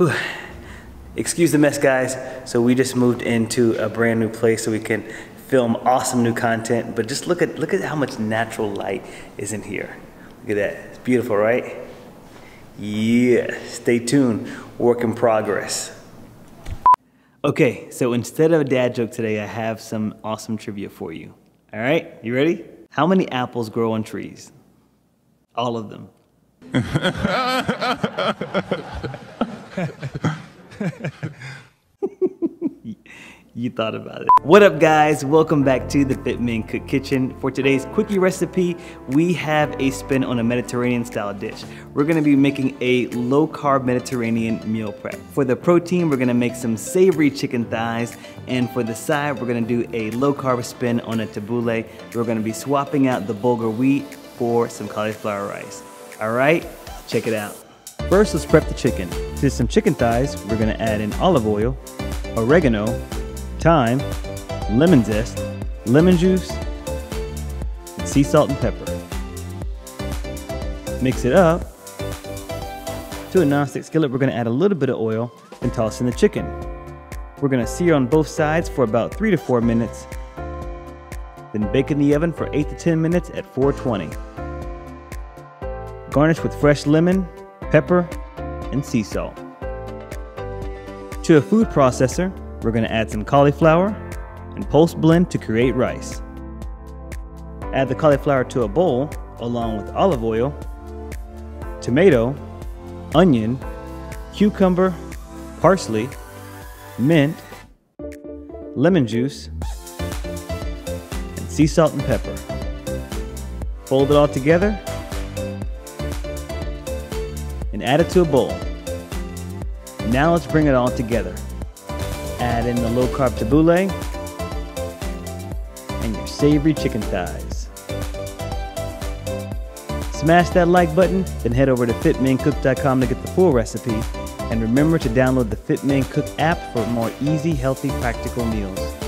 Whew. Excuse the mess, guys. So we just moved into a brand new place so we can film awesome new content. But just look at look at how much natural light is in here. Look at that. It's beautiful, right? Yeah. Stay tuned. Work in progress. Okay, so instead of a dad joke today, I have some awesome trivia for you. All right, you ready? How many apples grow on trees? All of them. you thought about it. What up guys? Welcome back to the Fit Men Cook Kitchen. For today's quickie recipe, we have a spin on a Mediterranean style dish. We're gonna be making a low carb Mediterranean meal prep. For the protein, we're gonna make some savory chicken thighs, and for the side, we're gonna do a low carb spin on a tabbouleh. We're gonna be swapping out the bulgur wheat for some cauliflower rice. All right, check it out. First, let's prep the chicken. To some chicken thighs, we're gonna add in olive oil, oregano, thyme, lemon zest, lemon juice, and sea salt and pepper. Mix it up. To a nonstick skillet, we're gonna add a little bit of oil and toss in the chicken. We're gonna sear on both sides for about three to four minutes, then bake in the oven for eight to 10 minutes at 420. Garnish with fresh lemon, pepper, and sea salt. To a food processor, we're going to add some cauliflower and pulse blend to create rice. Add the cauliflower to a bowl along with olive oil, tomato, onion, cucumber, parsley, mint, lemon juice, and sea salt and pepper. Fold it all together and add it to a bowl. Now let's bring it all together. Add in the low carb tabbouleh and your savory chicken thighs. Smash that like button, then head over to fitmencook.com to get the full recipe. And remember to download the Fit Men Cook app for more easy, healthy, practical meals.